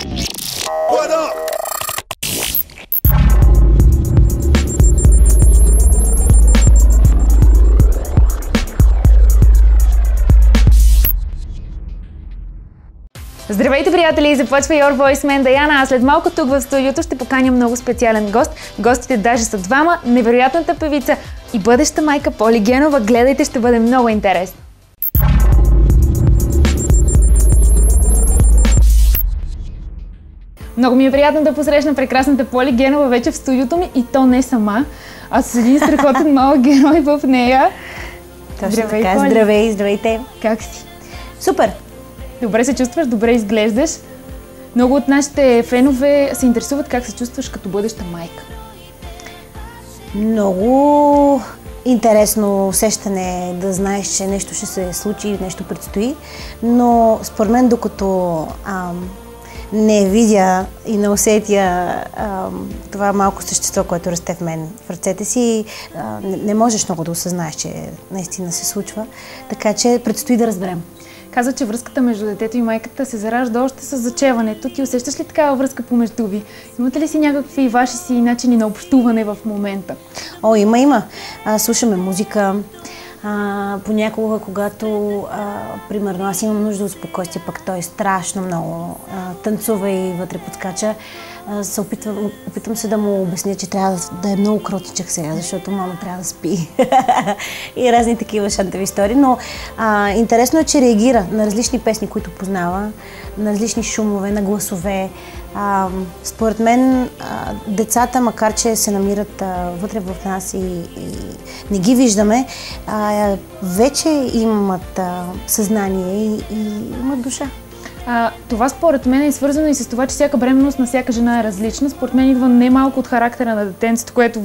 What up? Здравейте, приятели! Започва Your Voice мен Даяна. А след малко тук в студиото ще поканя много специален гост. Гостите даже са двама. Невероятната певица и бъдеща майка Поли Генова. Гледайте, ще бъде много интересно. Много ми е приятно да посрещна прекрасната Поли Генова вече в студиото ми и то не сама, а с един страхотен малък герой в нея. Точно Здравей, така. Поли. Здравей, здравейте. Как си? Супер! Добре се чувстваш, добре изглеждаш. Много от нашите фенове се интересуват как се чувстваш като бъдеща майка. Много интересно усещане да знаеш, че нещо ще се случи, нещо предстои, но според мен докато ам, не видя и не усетя ам, това малко същество, което расте в мен, в ръцете си, а, не, не можеш много да осъзнаеш, че наистина се случва. Така че предстои да разберем. Казва, че връзката между детето и майката се заражда още с зачеването. Ти усещаш ли такава връзка помежду ви? Имате ли си някакви ваши си начини на общуване в момента? О, има, има. А, слушаме музика. А, понякога, когато, а, примерно, аз имам нужда от спокойствие, пък той е страшно много. А, танцува и вътре подскача. А, се опитвам, опитвам се да му обясня, че трябва да, да е много кротичък сега, защото мама трябва да спи. и разни такива шантави истории. Но а, интересно е, че реагира на различни песни, които познава, на различни шумове, на гласове. А, според мен а, децата, макар че се намират а, вътре в нас и, и не ги виждаме, а, вече имат а, съзнание и, и имат душа. А, това според мен е свързано и с това, че всяка бременност на всяка жена е различна. Според мен идва не малко от характера на детенцето, което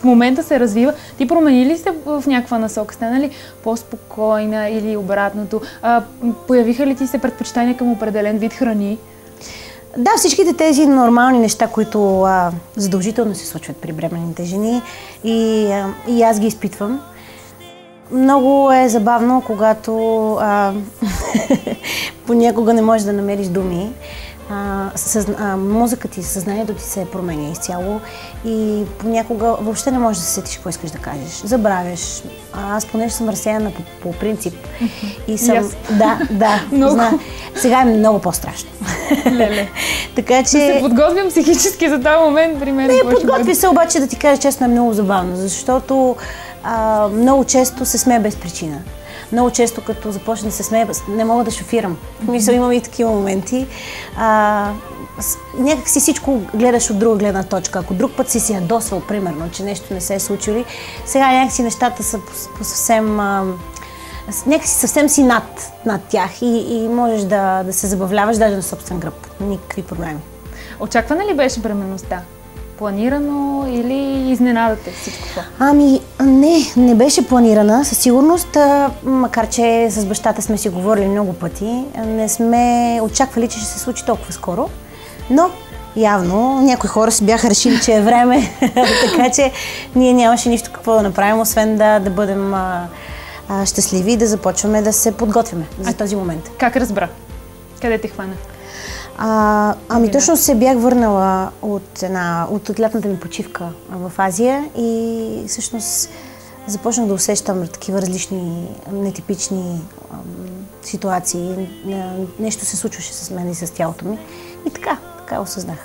в момента се развива. Ти промени ли се в някаква насока? Стана ли по-спокойна или обратното? А, появиха ли ти се предпочитания към определен вид храни? Да, всичките тези нормални неща, които а, задължително се случват при бременните жени и, а, и аз ги изпитвам. Много е забавно, когато а, понякога не можеш да намериш думи. А, съз, а, мозъкът ти, съзнанието ти се променя изцяло и понякога въобще не можеш да се сетиш какво искаш да кажеш. Забравяш. А, аз понеже съм разсеяна по, по принцип и съм... Аз. Да, да. Много. Зна... Сега е много по-страшно. Леле. така че... Се подготвям психически за този момент при мен. Не, подготви се, обаче да ти кажа честно е много забавно, защото а, много често се смея без причина. Много често, като започна да се смея, не мога да шофирам. Мисля, имам и такива моменти. А, някак си всичко гледаш от друга гледна точка. Ако друг път си си ядосвал, примерно, че нещо не се е случило, сега някакси нещата са по, по съвсем... А, с- някакси съвсем си над, над тях и, и можеш да, да се забавляваш даже на собствен гръб. Никакви проблеми. Очаквана ли беше бременността? Планирано или изненадате всичко това? Ами, не, не беше планирана. Със сигурност, макар че с бащата сме си говорили много пъти, не сме очаквали, че ще се случи толкова скоро. Но, явно, някои хора си бяха решили, че е време, така че ние нямаше нищо какво да направим, освен да, да бъдем а, а, щастливи и да започваме да се подготвяме за този момент. Как разбра? Къде те хвана? А, ами точно се бях върнала от, една, от лятната ми почивка в Азия и всъщност започнах да усещам такива различни нетипични ам, ситуации. Не- Нещо се случваше с мен и с тялото ми. И така, така осъзнах,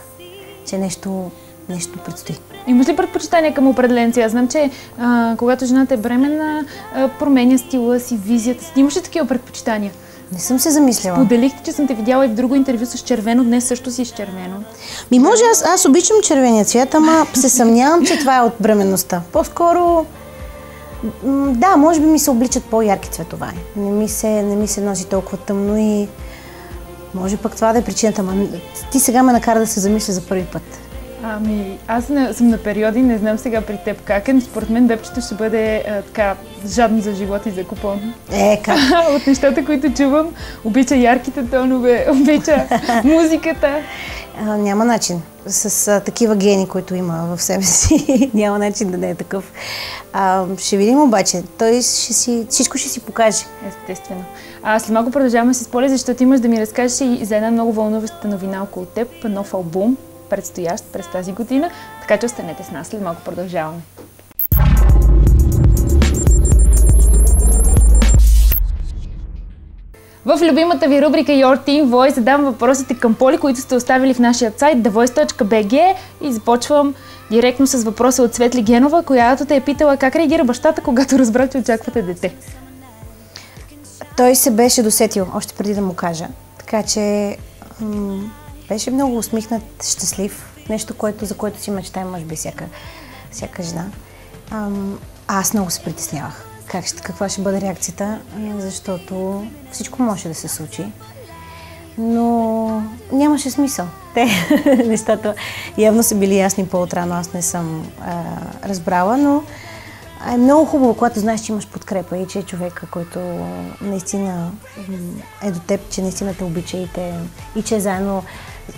че нещо, нещо предстои. Имаш ли предпочитание към определенци? Аз знам, че а, когато жената е бременна, а, променя стила си, визията си. Имаш ли такива предпочитания? Не съм се замислила. Поделихте, че съм те видяла и в друго интервю с червено. Днес също си с червено. Ми може, аз, аз обичам червения цвят, ама се съмнявам, че това е от бременността. По-скоро, да, може би ми се обличат по-ярки цветове. Не ми се, не ми се носи толкова тъмно и може пък това да е причината, ама ти сега ме накара да се замисля за първи път. Ами, аз не, съм на периоди, не знам сега при теб как е, но според мен бебчето ще бъде а, така жадно за живот и за купон. Е, как? От нещата, които чувам, обича ярките тонове, обича музиката. А, няма начин. С а, такива гени, които има в себе си, няма начин да не е такъв. А, ще видим обаче. Той ще си, всичко ще си покаже. Естествено. А, след малко продължаваме с Поли, защото имаш да ми разкажеш и за една много вълнуваща новина около теб, нов албум, предстоящ през тази година, така че останете с нас, след малко продължаваме. В любимата ви рубрика Your Team Voice задавам въпросите към Поли, които сте оставили в нашия сайт thevoice.bg и започвам директно с въпроса от Светли Генова, която те е питала как реагира бащата, когато разбра, че очаквате дете. Той се беше досетил, още преди да му кажа. Така че м- беше много усмихнат, щастлив. Нещо, което, за което си мечтая, може би, всяка, всяка жена. Ам, аз много се притеснявах. Как ще, каква ще бъде реакцията, защото всичко може да се случи. Но нямаше смисъл. Те нещата явно са били ясни по-отрано, аз не съм а, разбрала, но е много хубаво, когато знаеш, че имаш подкрепа и че е човека, който наистина е до теб, че наистина те обича и, те, и че заедно,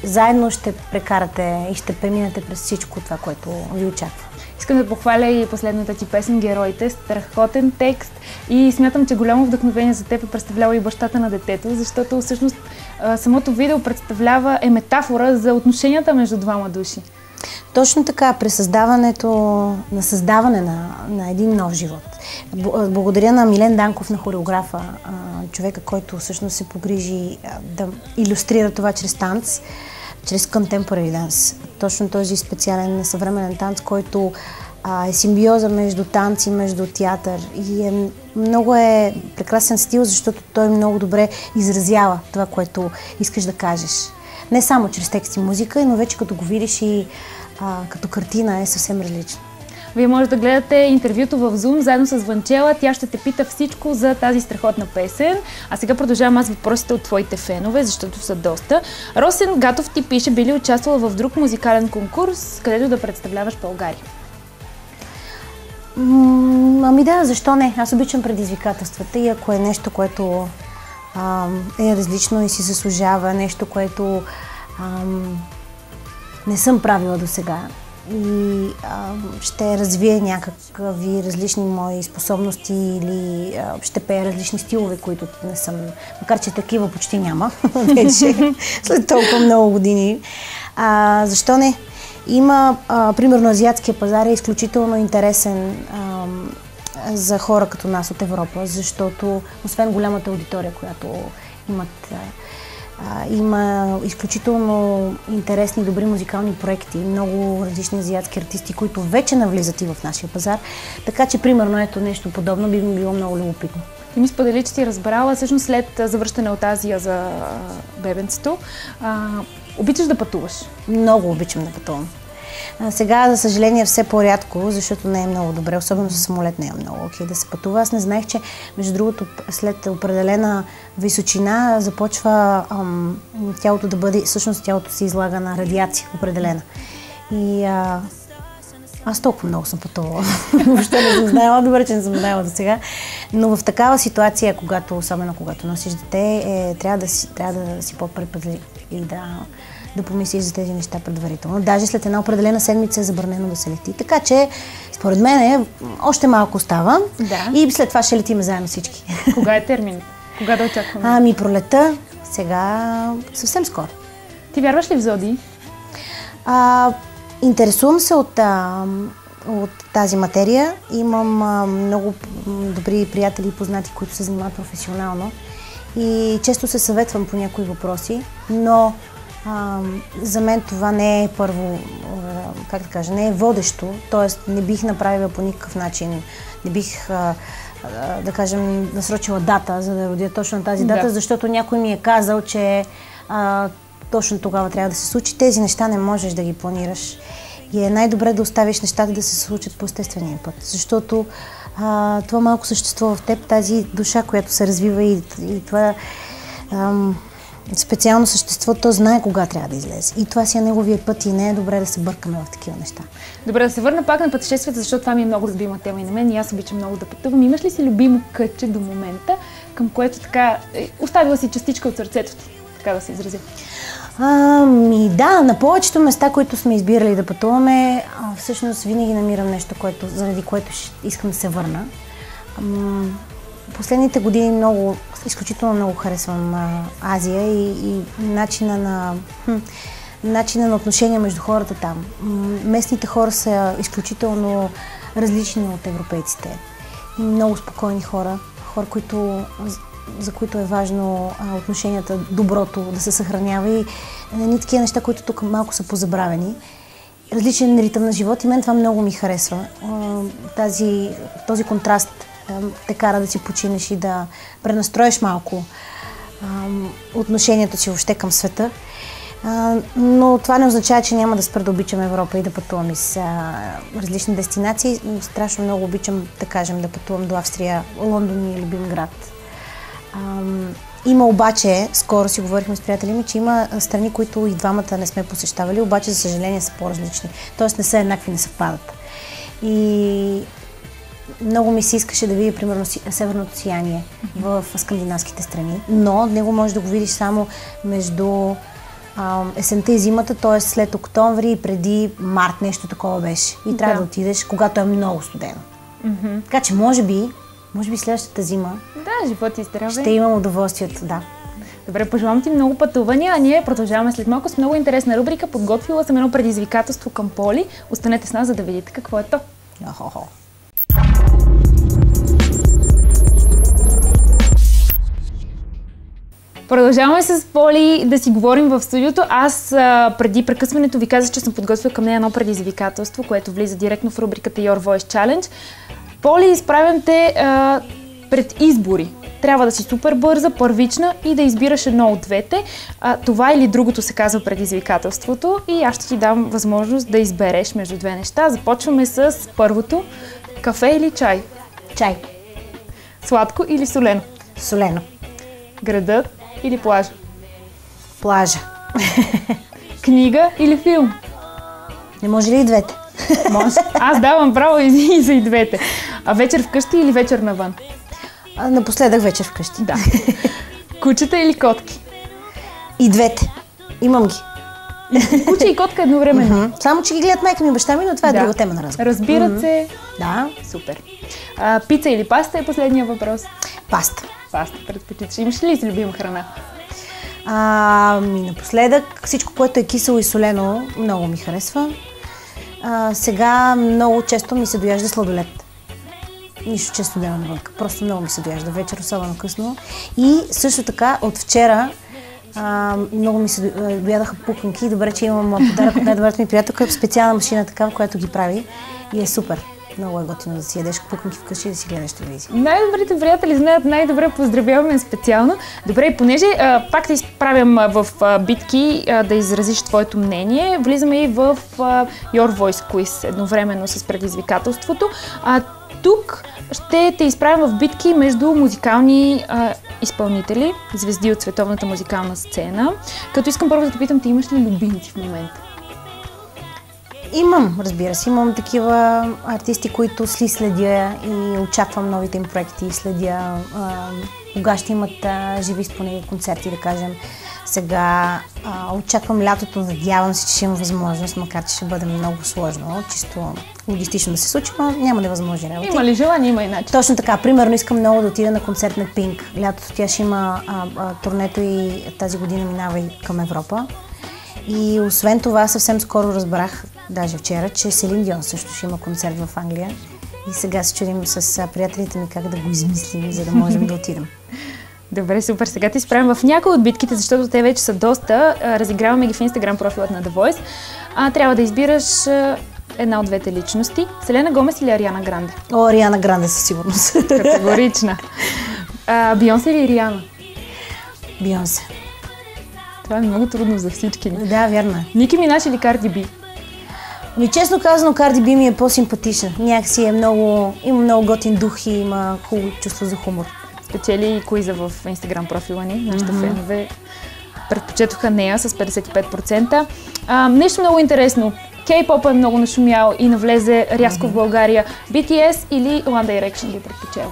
заедно ще прекарате и ще преминете през всичко това, което ви очаква. Искам да похваля и последната ти песен Героите. Страхотен текст и смятам, че голямо вдъхновение за теб е представлява и бащата на детето, защото всъщност самото видео представлява е метафора за отношенията между двама души. Точно така, при създаването, на създаване на, на един нов живот. Благодаря на Милен Данков, на хореографа, човека, който всъщност се погрижи да иллюстрира това чрез танц, чрез contemporary dance. Точно този специален съвременен танц, който е симбиоза между танци, между театър и е, много е прекрасен стил, защото той много добре изразява това, което искаш да кажеш. Не само чрез текст и музика, но вече като го видиш и а, като картина е съвсем различно. Вие може да гледате интервюто в Zoom заедно с Ванчела. Тя ще те пита всичко за тази страхотна песен. А сега продължавам аз въпросите от твоите фенове, защото са доста. Росен Гатов ти пише, били участвал в друг музикален конкурс, където да представляваш България. ами да, защо не? Аз обичам предизвикателствата и ако е нещо, което а, е различно и си заслужава, нещо, което а, не съм правила до сега и а, ще развие някакви различни мои способности или а, ще пея различни стилове, които не съм, макар че такива почти няма вече, след толкова много години. А, защо не? Има, а, примерно, азиатския пазар е изключително интересен а, за хора като нас от Европа, защото освен голямата аудитория, която имат има изключително интересни, добри музикални проекти, много различни азиатски артисти, които вече навлизат и в нашия пазар. Така че, примерно, ето нещо подобно би ми било много любопитно. Ти ми сподели, че ти разбрала, всъщност след завръщане от Азия за бебенцето, а, обичаш да пътуваш? Много обичам да пътувам. Сега, за съжаление, все по-рядко, защото не е много добре, особено с самолет не е много окей да се пътува. Аз не знаех, че, между другото, след определена височина започва ам, тялото да бъде, всъщност тялото се излага на радиация определена. И а, аз толкова много съм пътувала. Въобще не съм знаела, добре, че не съм знаела до сега. Но в такава ситуация, когато, особено когато носиш дете, е, трябва да си, трябва да си по-препазлив и да да помислиш за тези неща предварително. Даже след една определена седмица е забранено да се лети. Така че, според мен, е, още малко става да. и след това ще летим заедно всички. Кога е термин? Кога да очакваме? Ами пролета, сега съвсем скоро. Ти вярваш ли в зоди? А, интересувам се от, а, от тази материя. Имам а, много добри приятели и познати, които се занимават професионално. И често се съветвам по някои въпроси, но а, за мен това не е първо, как да кажа, не е водещо, т.е. не бих направила по никакъв начин, не бих, а, а, да кажем, насрочила дата, за да родя точно тази дата, да. защото някой ми е казал, че точно тогава трябва да се случи. Тези неща не можеш да ги планираш. И е най-добре да оставиш нещата да се случат по естествения път, защото това малко съществува в теб, тази душа, която се развива и, и това ам, специално същество, то знае кога трябва да излезе. И това си е неговия път и не е добре да се бъркаме в такива неща. Добре, да се върна пак на пътешествията, защото това ми е много любима тема и на мен и аз обичам много да пътувам. Имаш ли си любимо кътче до момента, към което така е, оставила си частичка от сърцето ти, така да се изразя? Ами да, на повечето места, които сме избирали да пътуваме, всъщност винаги намирам нещо, което, заради което искам да се върна. Последните години много изключително много харесвам Азия и, и начина на... Хм, начина на отношение между хората там. Местните хора са изключително различни от европейците. Много спокойни хора, хора, които, за които е важно отношенията, доброто да се съхранява и ни такива неща, които тук малко са позабравени. Различен ритъм на живот и мен това много ми харесва. Тази, този контраст те кара да си починеш и да пренастроиш малко отношението си въобще към света. Но това не означава, че няма да спра да обичам Европа и да пътувам из различни дестинации. Страшно много обичам, да кажем, да пътувам до Австрия. Лондон ми е любим град. Има обаче, скоро си говорихме с приятели ми, че има страни, които и двамата не сме посещавали, обаче за съжаление са по-различни. Тоест не са еднакви, не съвпадат. И много ми се искаше да видя, примерно, северното сияние в скандинавските страни, но него може да го видиш само между а, есента и зимата, т.е. след октомври и преди март нещо такова беше. И трябва да, да отидеш, когато е много студено. Mm-hmm. Така че, може би, може би следващата зима. Да, живот и здраве. Ще имам удоволствието, да. Добре, пожелавам ти много пътувания, а ние продължаваме след малко с много интересна рубрика. Подготвила съм едно предизвикателство към Поли. Останете с нас, за да видите какво е то. О-хо-хо. Продължаваме с Поли да си говорим в студиото. Аз а, преди прекъсването ви казах, че съм подготвила към нея едно предизвикателство, което влиза директно в рубриката Your Voice Challenge. Поли, изправям те а, пред избори. Трябва да си супер бърза, първична и да избираш едно от двете. А, това или другото се казва предизвикателството и аз ще ти дам възможност да избереш между две неща. Започваме с първото. Кафе или чай? Чай. Сладко или солено? Солено. Градът или плажа? Плажа. Книга или филм? Не може ли и двете? Може. Аз давам право и, и за и двете. А вечер вкъщи или вечер навън? А, напоследък вечер вкъщи. Да. Кучета или котки? И двете. Имам ги. Куче и котка едновременно. Mm-hmm. Само, че ги гледат майка ми и баща ми, но това е да. друга тема на разговор. Разбират mm-hmm. се. Да. Супер. А, пица или паста е последния въпрос? Паста. Паста предпочиташ. Имаш ли си любима храна? А, напоследък всичко, което е кисело и солено, много ми харесва. А, сега много често ми се дояжда сладолет. Нищо че студено навън. Просто много ми се дояжда вечер, особено късно. И също така от вчера а, много ми се доядаха пуканки. Добре, че имам подарък от най-добрата ми приятелка. Специална машина такава, която ги прави. И е супер. Много е готино да си ядеш пуканки вкъщи и да си гледаш телевизия. Най-добрите приятели знаят най-добре, поздравяваме специално. Добре, и понеже а, пак те изправям в а, битки а, да изразиш твоето мнение, влизаме и в а, Your Voice Quiz едновременно с предизвикателството. А, тук ще те изправям в битки между музикални а, изпълнители, звезди от световната музикална сцена. Като искам първо да те питам, ти имаш ли любимци в момента? Имам, разбира се. Имам такива артисти, които сли следя и очаквам новите им проекти. Следя а, кога ще имат а, живи изпълнени концерти, да кажем. Сега а, очаквам лятото, надявам се, че ще има възможност, макар че ще бъде много сложно, чисто логистично да се случи, но няма невъзможни работи. Има ли желание, има иначе. Точно така. Примерно искам много да отида на концерт на Пинк. Лятото тя ще има а, а, турнето и тази година минава и към Европа. И освен това, съвсем скоро разбрах, даже вчера, че Селин Дион също ще има концерт в Англия. И сега се чудим с приятелите ми как да го измислим, за да можем да отидем. Добре, супер. Сега ти справям в някои от битките, защото те вече са доста. Разиграваме ги в Инстаграм профилът на The Voice. А, трябва да избираш една от двете личности. Селена Гомес или Ариана Гранде? О, Ариана Гранде със сигурност. Категорична. А, Бионсе или Риана? Бионсе. Това е много трудно за всички. Да, вярно е. Ники Минаш или Карди Би? Ми честно казано, Карди Би ми е по-симпатична. Някакси е много, има много готин дух и има хубаво чувство за хумор. Спечели и коиза в инстаграм профила ни. Нашите mm-hmm. фенове предпочетоха нея с 55%. А, нещо много интересно. Кей-поп е много нашумял и навлезе рязко mm-hmm. в България. BTS или One Direction ги предпочел?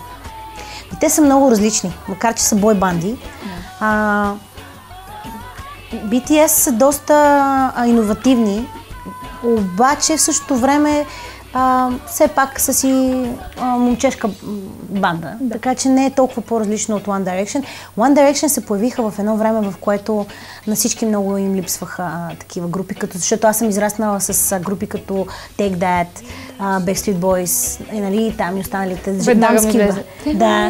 Те са много различни, макар че са бойбанди. Yeah. А, BTS са доста а, иновативни, обаче в същото време а, все пак са си а, момчешка банда. Да. Така че не е толкова по-различно от One Direction. One Direction се появиха в едно време, в което на всички много им липсваха а, такива групи, като, защото аз съм израснала с а, групи като Take That, а, Backstreet Boys, и, нали, там и останалите. Веднага ми. Да.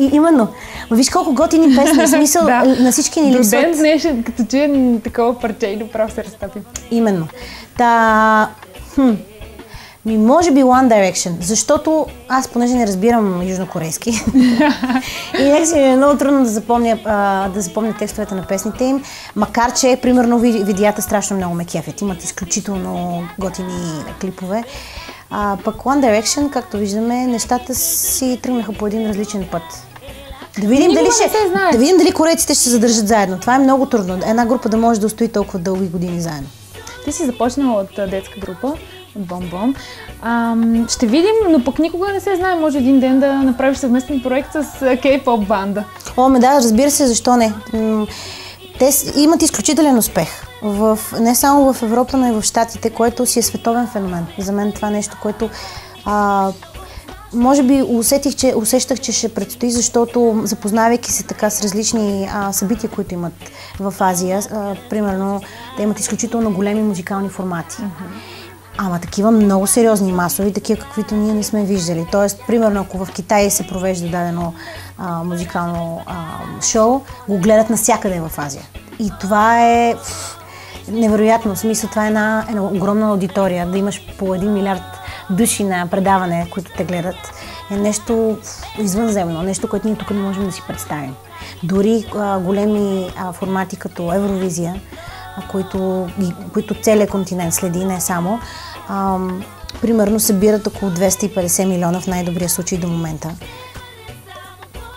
И, именно. Виж колко готини песни, смисъл да. на всички ни липсват. До ден днешен, като чуем такова парче и направо се разтопим. Именно. Та, хм, ми, може би One Direction, защото аз понеже не разбирам южнокорейски и някакси ми е много трудно да запомня, а, да запомня текстовете на песните им, макар че, примерно, видеята страшно много ме кефят. Имат изключително готини клипове. А, пък One Direction, както виждаме, нещата си тръгнаха по един различен път. Да видим, дали ще, да видим дали корейците ще се задържат заедно. Това е много трудно. Една група да може да устои толкова дълги години заедно. Ти си започнала от детска група от Бомбом. Ам, ще видим, но пък никога не се знае. Може един ден да направиш съвместен проект с кей-поп банда. О, ме да, разбира се, защо не. Те имат изключителен успех. В, не само в Европа, но и в Штатите, което си е световен феномен. За мен това е нещо, което а, може би усетих, че, усещах, че ще предстои, защото запознавайки се така с различни а, събития, които имат в Азия, а, примерно, те имат изключително големи музикални формати. Mm-hmm. Ама такива много сериозни масови, такива каквито ние не сме виждали. Тоест, примерно, ако в Китай се провежда дадено а, музикално а, шоу, го гледат навсякъде в Азия. И това е невероятно. В смисъл, това е една, една огромна аудитория. Да имаш по един милиард души на предаване, които те гледат, е нещо извънземно, нещо, което ние тук не можем да си представим. Дори а, големи а, формати като Евровизия, а, които, които целият континент следи, не само, а, примерно събират около 250 милиона в най-добрия случай до момента.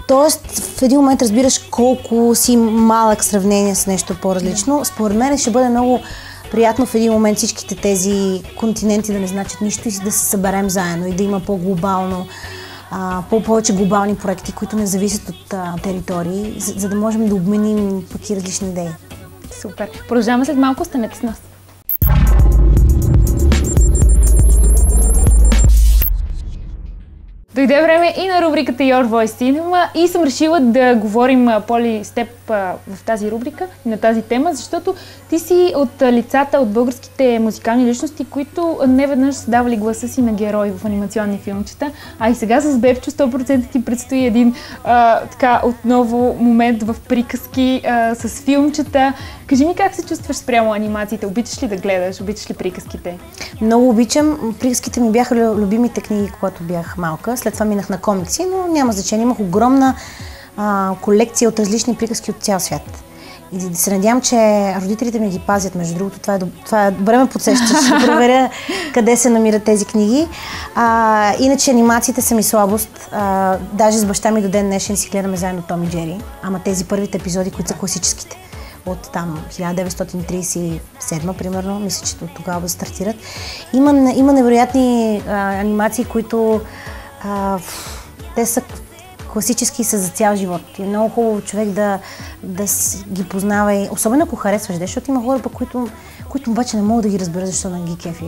Тоест, в един момент разбираш колко си малък в сравнение с нещо по-различно. Според мен ще бъде много приятно в един момент всичките тези континенти да не значат нищо и да се съберем заедно и да има по-глобално, по-повече глобални проекти, които не зависят от територии, за, за да можем да обменим пък и различни идеи. Супер. Продължаваме след малко, останете с нас. Дойде време и на рубриката Your Voice Cinema и съм решила да говорим, Поли, с теб в тази рубрика на тази тема, защото ти си от лицата, от българските музикални личности, които не веднъж са давали гласа си на герои в анимационни филмчета, а и сега с Бебчо 100% ти предстои един а, така отново момент в приказки а, с филмчета. Кажи ми как се чувстваш спрямо анимациите? Обичаш ли да гледаш? Обичаш ли приказките? Много обичам. Приказките ми бяха любимите книги, когато бях малка. След това минах на комикси, но няма значение. Имах огромна а, колекция от различни приказки от цял свят. И да се надявам, че родителите ми ги пазят. Между другото, това е, това е добре ме подсеща, ще проверя къде се намират тези книги. А, иначе анимациите са ми слабост. А, даже с баща ми до ден днешен си гледаме заедно Том и Джери. Ама тези първите епизоди, които са класическите от там 1937, примерно, мисля, че от тогава стартират. Има, има невероятни а, анимации, които а, те са класически са за цял живот. И е много хубаво човек да, да ги познава и особено ако харесваш, защото има хора, които, които обаче не могат да ги разберат, защо на ги кефи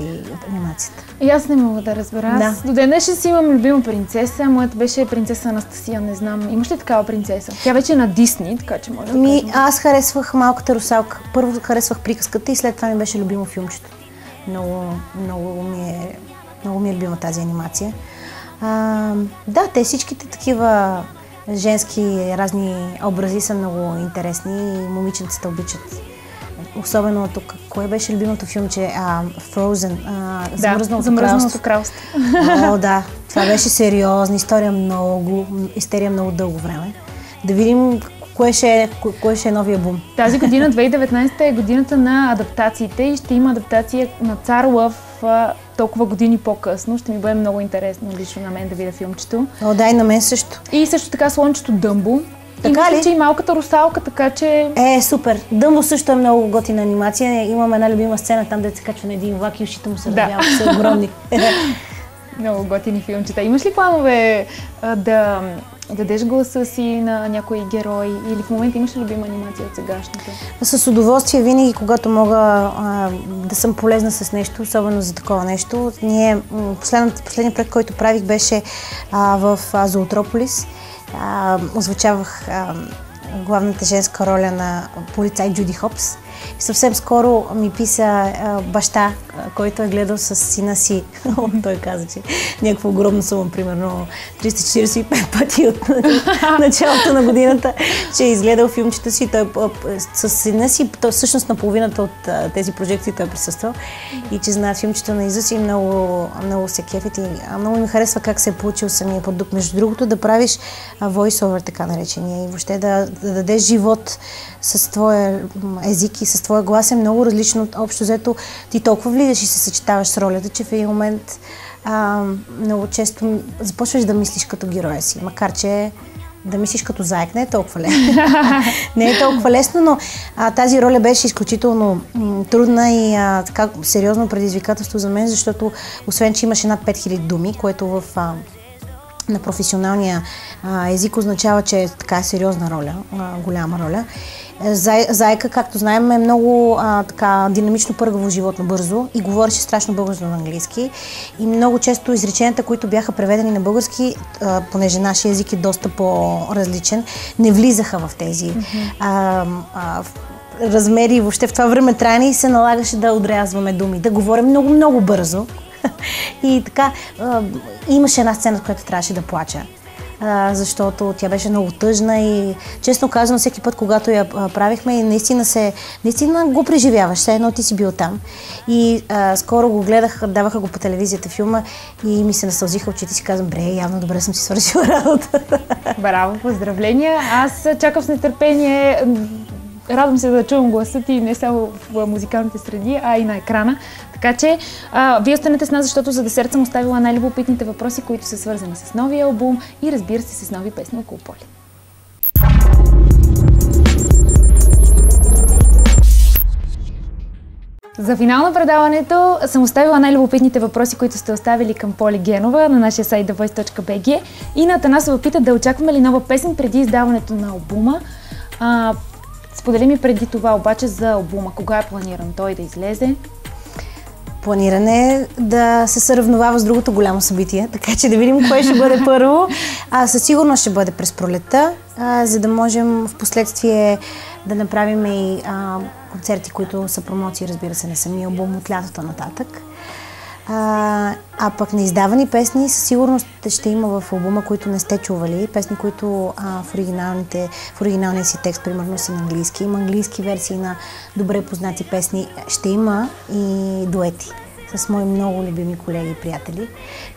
анимацията. И аз не мога да разбера. Да. Аз до ден днешен си имам любима принцеса, моята беше принцеса Анастасия, не знам. Имаш ли такава принцеса? Тя вече е на Дисни, така че може да Ми, аз харесвах малката русалка. Първо харесвах приказката и след това ми беше любимо филмчето. Много, много ми е, много ми е любима тази анимация. А, да, те всичките такива женски разни образи са много интересни и момиченцата обичат. Особено тук, кое беше любимото филмче? А, Frozen, а, да, Замръзналото, замръзналото кралство. кралство. О, да, това беше сериозна история много, истерия много дълго време. Да видим кое ще, е, кое ще е новия бум. Тази година, 2019 е годината на адаптациите и ще има адаптация на Цар Лъв толкова години по-късно. Ще ми бъде много интересно лично на мен да видя филмчето. О, да, и на мен също. И също така слончето Дъмбо. Така и мисля, ли? че и малката русалка, така че... Е, супер. Дъмбо също е много готина анимация. Имам една любима сцена там, де се качва на един влак и ушите му се да. развяват, са огромни. много готини филмчета. Имаш ли планове а, да дадеш гласа си на някой герой или в момента имаш ли любима анимация от сегашната? С удоволствие винаги, когато мога а, да съм полезна с нещо, особено за такова нещо. Ние, последният проект, който правих беше а, в Зоотрополис. Озвучавах а, главната женска роля на полицай Джуди Хопс. Съвсем скоро ми писа а, баща, който е гледал с сина си. Той каза, че някаква огромна сума, примерно 345 пъти от началото на годината, че е изгледал филмчета си. Той с сина си, той всъщност на половината от тези прожекции той е присъствал и че знае филмчета на Изус и много, много се кефит и много ми харесва как се е получил самия продукт. Между другото да правиш voice-over, така наречения и въобще да, да дадеш живот с твоя език и с твоя глас е много различно от общо взето. Ти толкова влизаш и се съчетаваш с ролята, че в един момент а, много често започваш да мислиш като героя си, макар че да мислиш като заек не е толкова лесно. не е толкова лесно, но а, тази роля беше изключително м- трудна и а, така сериозно предизвикателство за мен, защото освен, че имаше над 5000 думи, което в а, на професионалния а, език означава, че е така сериозна роля, а, голяма роля. Зай, зайка, както знаем, е много а, така динамично пъргаво животно бързо и говореше страшно бързо на английски. И много често изреченията, които бяха преведени на български, а, понеже нашия език е доста по-различен, не влизаха в тези mm-hmm. а, а, размери, въобще в това време трайни и се налагаше да отрязваме думи, да говорим много-много бързо. и така, имаше една сцена, в която трябваше да плача защото тя беше много тъжна и честно казвам всеки път, когато я правихме наистина се, наистина го преживяваш, все едно ти си бил там. И а, скоро го гледах, даваха го по телевизията филма и ми се насълзиха очите си казвам, бре, явно добре съм си свършила работа. Браво, поздравления! Аз чакам с нетърпение радвам се да чувам гласа ти не само в музикалните среди, а и на екрана. Така че, а, вие останете с нас, защото за десерт съм оставила най-любопитните въпроси, които са свързани с новия албум и разбира се с нови песни около поле. За финал на предаването съм оставила най-любопитните въпроси, които сте оставили към Поли Генова на нашия сайт thevoice.bg и на Атанасова пита да очакваме ли нова песен преди издаването на албума. А, сподели ми преди това обаче за албума. Кога е планиран той да излезе? планиране да се съревновава с другото голямо събитие, така че да видим кое ще бъде първо. А, със сигурност ще бъде през пролета, а, за да можем в последствие да направим и а, концерти, които са промоции, разбира се, на самия албум от лятото нататък. А, а пък неиздавани песни със сигурност ще има в албума, които не сте чували. Песни, които а, в, оригиналните, в оригиналния си текст, примерно, са на английски. Има английски версии на добре познати песни. Ще има и дуети с мои много любими колеги и приятели.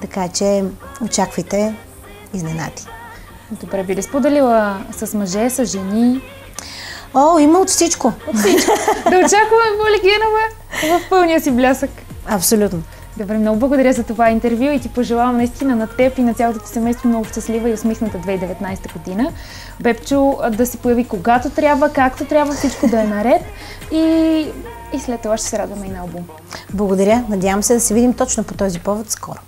Така че очаквайте изненади. Добре, би ли споделила с мъже, с жени? О, има от всичко. От всичко. да очакваме Боли Генова в пълния си блясък. Абсолютно. Добре, много благодаря за това интервю и ти пожелавам наистина на теб и на цялото ти семейство много щастлива и усмихната 2019 година. Бепчо да се появи когато трябва, както трябва, всичко да е наред и, и след това ще се радваме и на албум. Благодаря. Надявам се да се видим точно по този повод скоро.